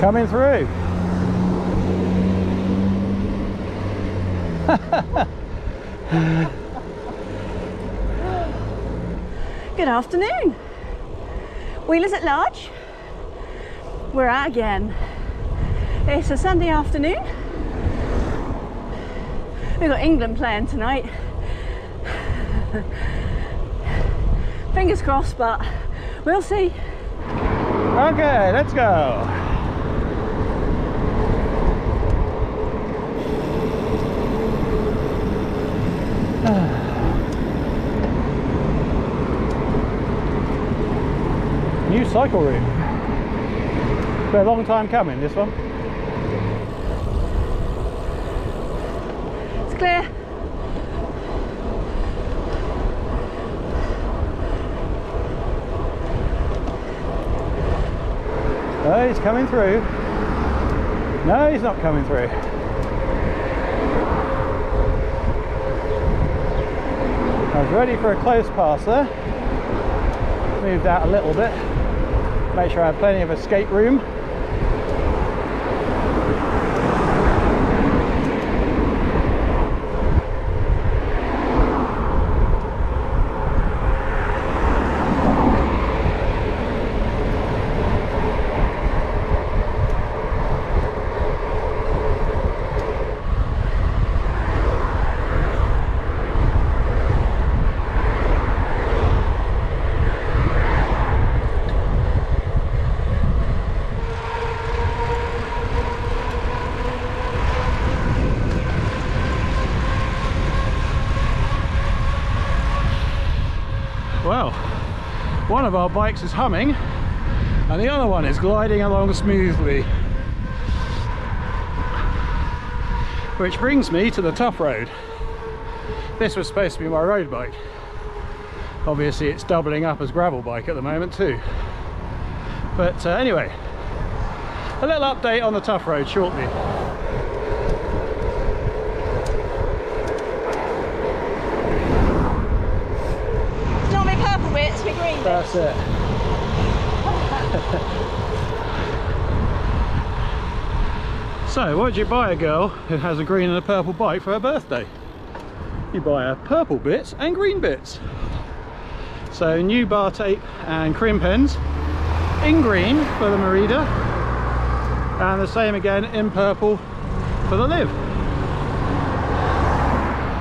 Coming through. Good afternoon. Wheelers at large. We're out again. It's a Sunday afternoon. We've got England playing tonight. Fingers crossed, but we'll see. Okay, let's go. New cycle route. Been a long time coming, this one. It's clear. Oh, he's coming through. No, he's not coming through. I was ready for a close pass there. Moved out a little bit. Make sure I have plenty of escape room. Well, one of our bikes is humming and the other one is gliding along smoothly. Which brings me to the Toughroad. This was supposed to be my road bike. Obviously it's doubling up as gravel bike at the moment too. But uh, anyway, a little update on the Toughroad shortly. It's not my purple bit, it's my green bit. That's it. so, what do you buy a girl who has a green and a purple bike for her birthday? You buy her purple bits and green bits. So, new bar tape and crimp pens in green for the Merida, and the same again in purple for the Liv.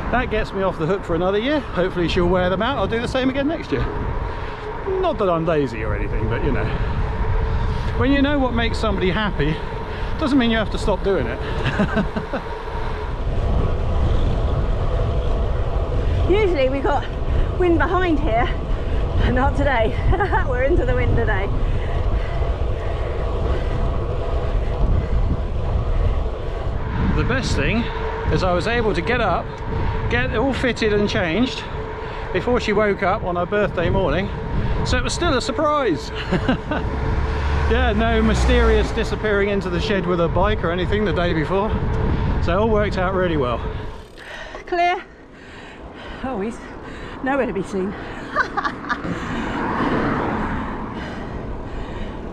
That gets me off the hook for another year. Hopefully she'll wear them out. I'll do the same again next year. Not that I'm lazy or anything, but you know. When you know what makes somebody happy, doesn't mean you have to stop doing it. Usually we've got wind behind here, but not today. We're into the wind today. The best thing is I was able to get up, get all fitted and changed before she woke up on her birthday morning. So it was still a surprise. yeah, no mysterious disappearing into the shed with a bike or anything the day before. So it all worked out really well. Clear. Oh, he's nowhere to be seen.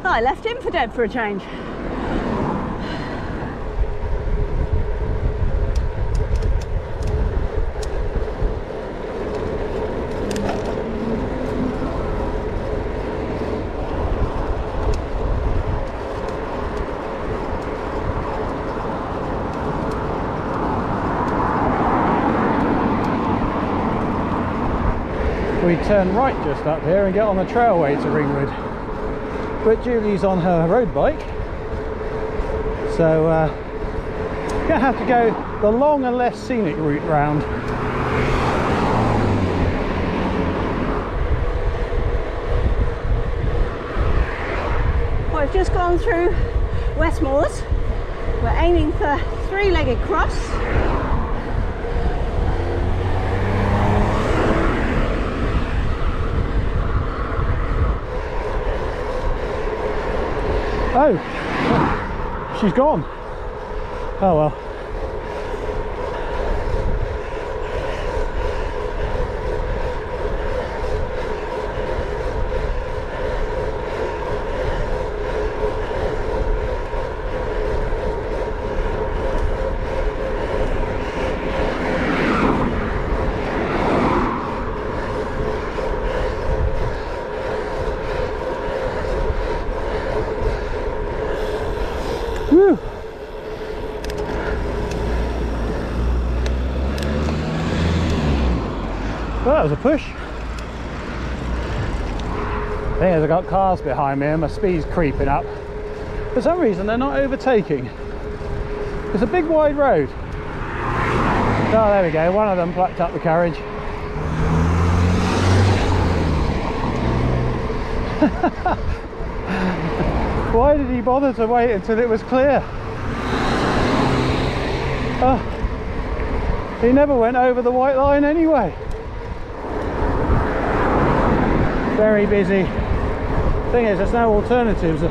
I left him for dead for a change. We turn right just up here and get on the trailway to Ringwood. But Julie's on her road bike, so uh, gonna have to go the long and less scenic route round. Well, I've just gone through West Moors. We're aiming for three-legged cross. Oh, she's gone. Oh well. Was a push. Is, I've got cars behind me and my speed's creeping up. For some reason, they're not overtaking. It's a big wide road. Oh, there we go. One of them plucked up the carriage. Why did he bother to wait until it was clear? Oh, he never went over the white line anyway. Very busy. Thing is, there's no alternatives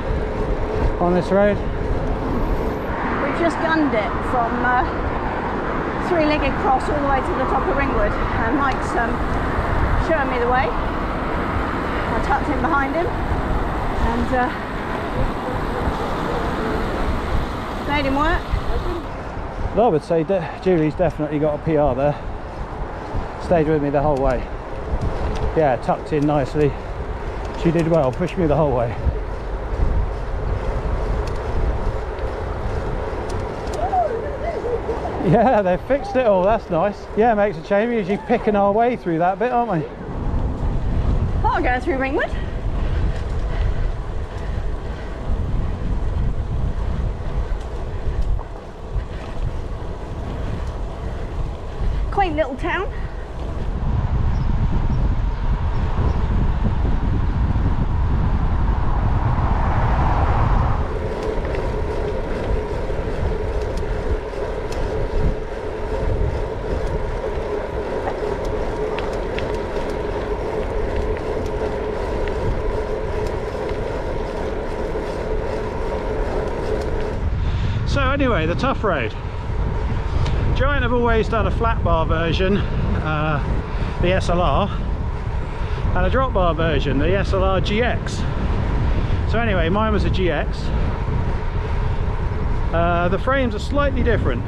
on this road. We've just gunned it from uh, three-legged cross all the way to the top of Ringwood, and Mike's um, showing me the way. I tucked in behind him and uh, made him work. I would say that Julie's definitely got a PR there. Stayed with me the whole way. Yeah, tucked in nicely. She did well, pushed me the whole way. Yeah, they've fixed it all, that's nice. Yeah, makes a change. We're usually picking our way through that bit, aren't we? Oh, going through Ringwood. Quaint little town. So anyway, the Toughroad. Giant have always done a flat bar version, uh, the SLR, and a drop bar version, the SLR GX. So anyway, mine was a GX. Uh, the frames are slightly different.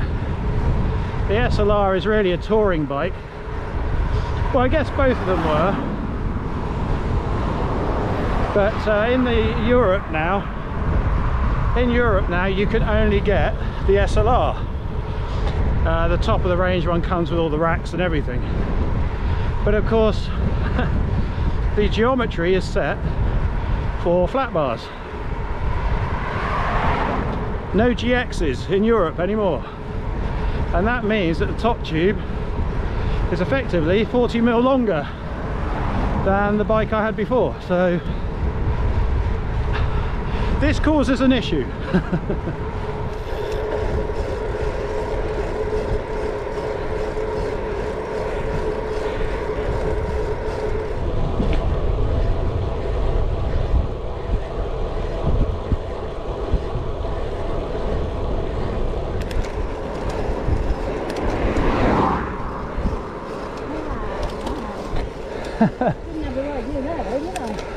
The SLR is really a touring bike. Well, I guess both of them were. But uh, in the Europe now, in Europe now you can only get the SLR. Uh, the top of the range one comes with all the racks and everything. But of course, the geometry is set for flat bars. No GXs in Europe anymore. And that means that the top tube is effectively 40 mil longer than the bike I had before. So this causes an issue.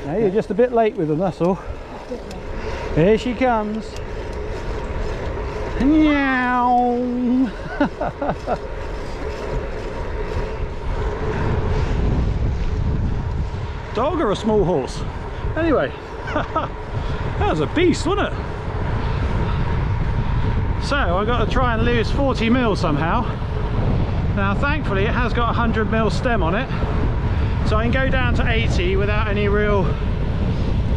Now you're just a bit late with them, that's all. Here she comes. Meow. Dog or a small horse? Anyway, that was a beast, wasn't it? So I've got to try and lose 40 mil somehow. Now thankfully it has got a 100 mil stem on it. So I can go down to 80 without any real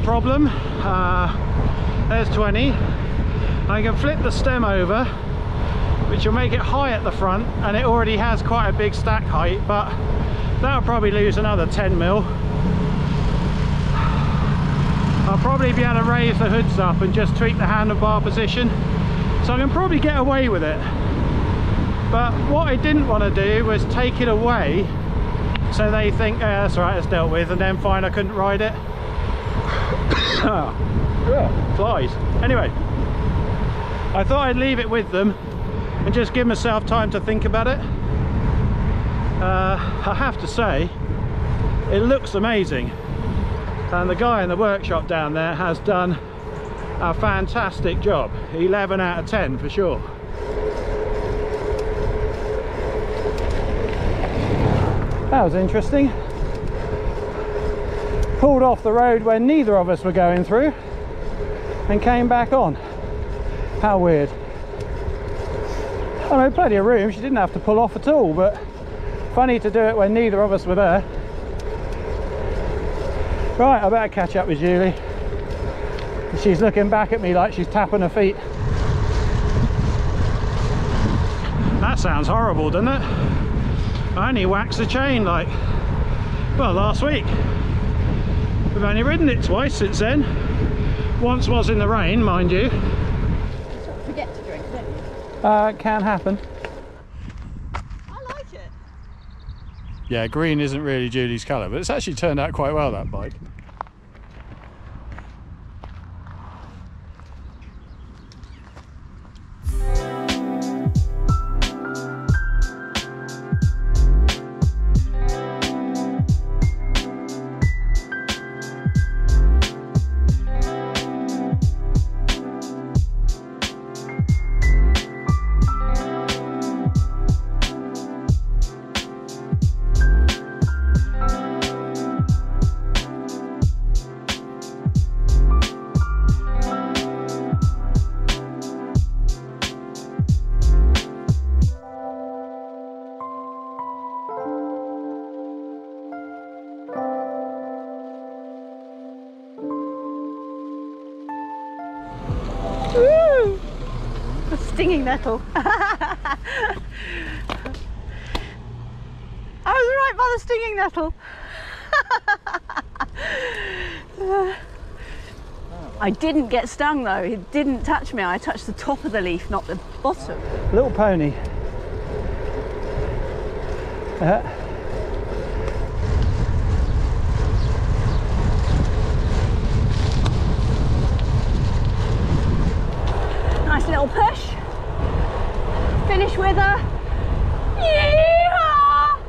problem. Uh, there's 20. I can flip the stem over, which will make it high at the front, and it already has quite a big stack height, but that'll probably lose another 10 mil. I'll probably be able to raise the hoods up and just tweak the handlebar position. So I can probably get away with it. But what I didn't want to do was take it away so they think, yeah, that's right, it's dealt with, and then find I couldn't ride it. Yeah, flies. Anyway, I thought I'd leave it with them and just give myself time to think about it. Uh, I have to say, it looks amazing. And the guy in the workshop down there has done a fantastic job. 11 out of 10 for sure. That was interesting. Pulled off the road where neither of us were going through and came back on. How weird. I know, plenty of room. She didn't have to pull off at all, but funny to do it when neither of us were there. Right, I better catch up with Julie. She's looking back at me like she's tapping her feet. That sounds horrible, doesn't it? I only waxed the chain like, well, last week. We've only ridden it twice since then. Once was in the rain, mind you. Sort of forget to drink, don't you? Uh, it can happen. I like it. Yeah, green isn't really Julie's colour, but it's actually turned out quite well, that bike. Woo! Stinging nettle. I was right by the stinging nettle. I didn't get stung though. It didn't touch me. I touched the top of the leaf, not the bottom. Little pony. Uh, little push. Finish with a yeehaw!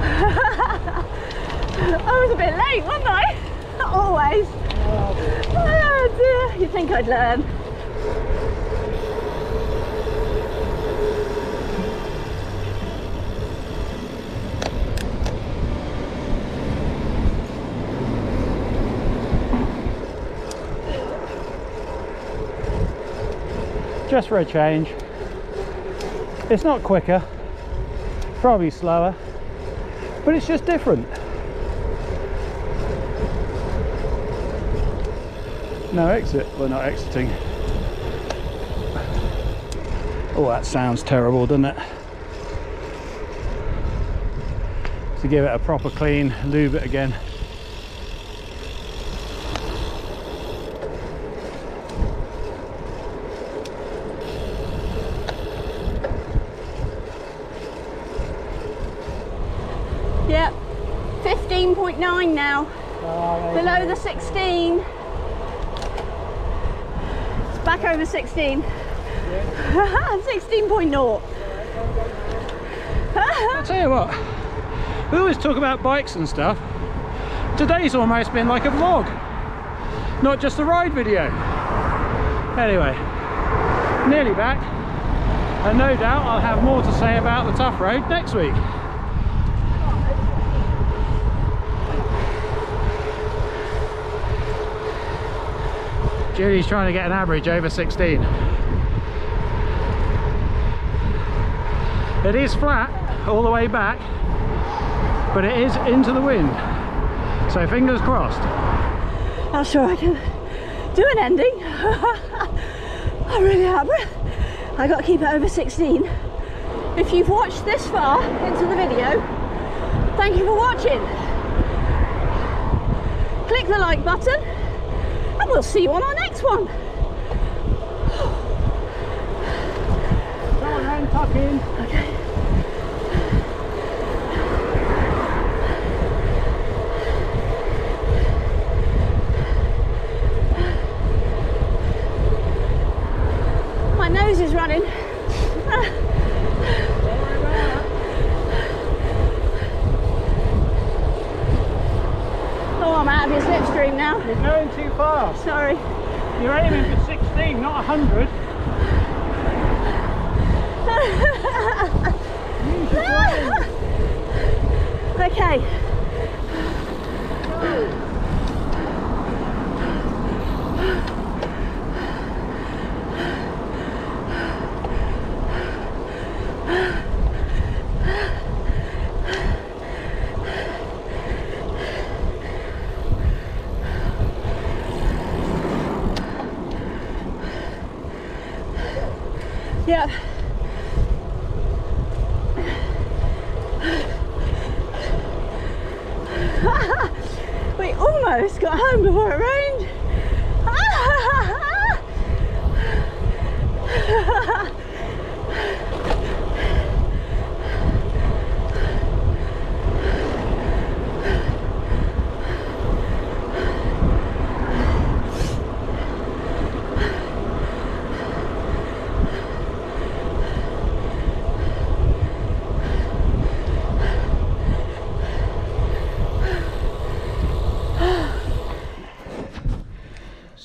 I was a bit late, wasn't I? Always. Oh dear. You'd think I'd learn. Just for a change. It's not quicker, probably slower, but it's just different. No exit, we're not exiting. Oh, that sounds terrible, doesn't it? To give it a proper clean, lube it again. 15.9 now. Below the 16. It's back over 16. 16.0. I'll tell you what, we always talk about bikes and stuff. Today's almost been like a vlog, not just a ride video. Anyway, nearly back, and no doubt I'll have more to say about the Toughroad next week. Julie's trying to get an average over 16. It is flat all the way back, but it is into the wind. So fingers crossed. Not sure I can do an ending. I really am. I got to keep it over 16. If you've watched this far into the video, thank you for watching. Click the like button and we'll see you on our next one. Come on then, tuck in. Okay. My nose is running. Oh, I'm out of your slipstream now. You're going too fast. Sorry. You're aiming for 16, not 100. Use your brain. Okay.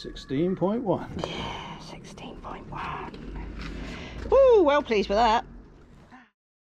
16.1. Yeah, 16.1. Ooh, well pleased with that.